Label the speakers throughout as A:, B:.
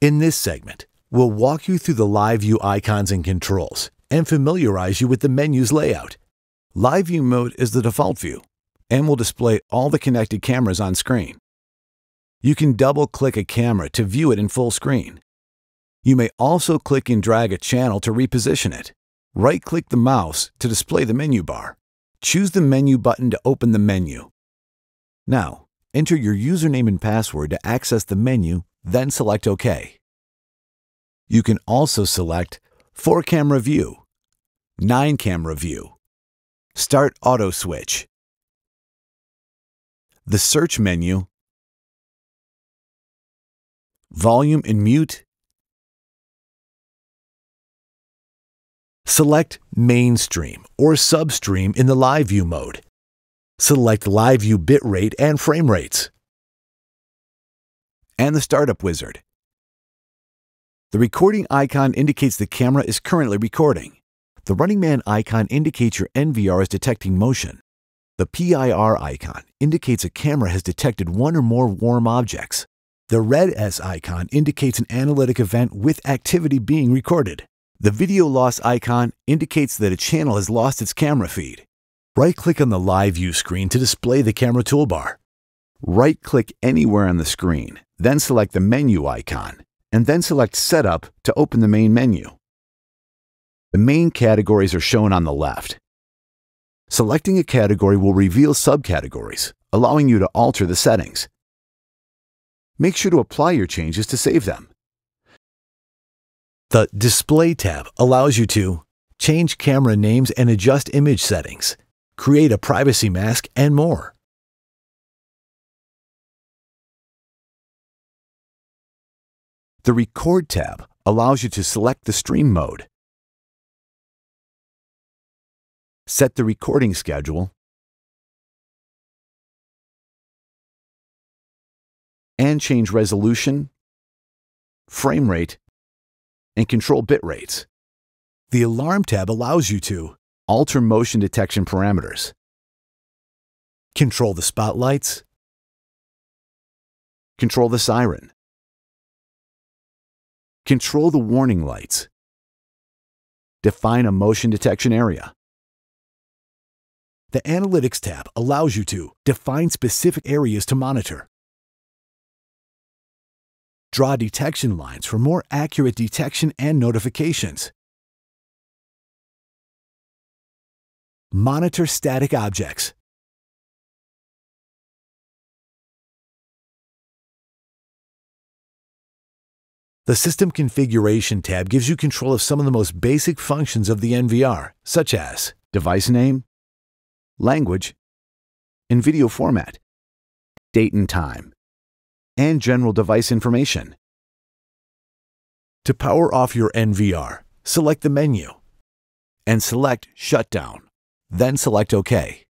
A: In this segment, we'll walk you through the live view icons and controls and familiarize you with the menu's layout. Live view mode is the default view and will display all the connected cameras on screen. You can double click a camera to view it in full screen. You may also click and drag a channel to reposition it. Right click the mouse to display the menu bar. Choose the menu button to open the menu. Now, enter your username and password to access the menu, then select OK. You can also select 4 camera view, 9 camera view, start auto switch, the search menu, volume and mute, Select Mainstream or Substream in the Live View mode. Select Live View bitrate and frame rates. And the Startup Wizard. The recording icon indicates the camera is currently recording. The Running Man icon indicates your NVR is detecting motion. The PIR icon indicates a camera has detected one or more warm objects. The red S icon indicates an analytic event with activity being recorded. The video loss icon indicates that a channel has lost its camera feed. Right-click on the Live View screen to display the camera toolbar. Right-click anywhere on the screen, then select the menu icon, and then select Setup to open the main menu. The main categories are shown on the left. Selecting a category will reveal subcategories, allowing you to alter the settings. Make sure to apply your changes to save them. The Display tab allows you to change camera names and adjust image settings, create a privacy mask, and more. The Record tab allows you to select the stream mode, set the recording schedule, and change resolution, frame rate, and control bit rates. The Alarm tab allows you to alter motion detection parameters, control the spotlights, control the siren, control the warning lights, define a motion detection area. The Analytics tab allows you to define specific areas to monitor, Draw detection lines for more accurate detection and notifications. Monitor static objects. The System Configuration tab gives you control of some of the most basic functions of the NVR, such as device name, language, and video format, date and time, and general device information. To power off your NVR, select the menu and select Shutdown, then select OK.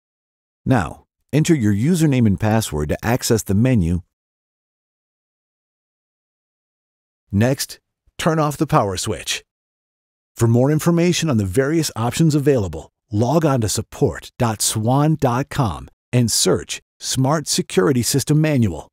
A: Now, enter your username and password to access the menu. Next, turn off the power switch. For more information on the various options available, log on to support.swann.com and search Smart Security System Manual.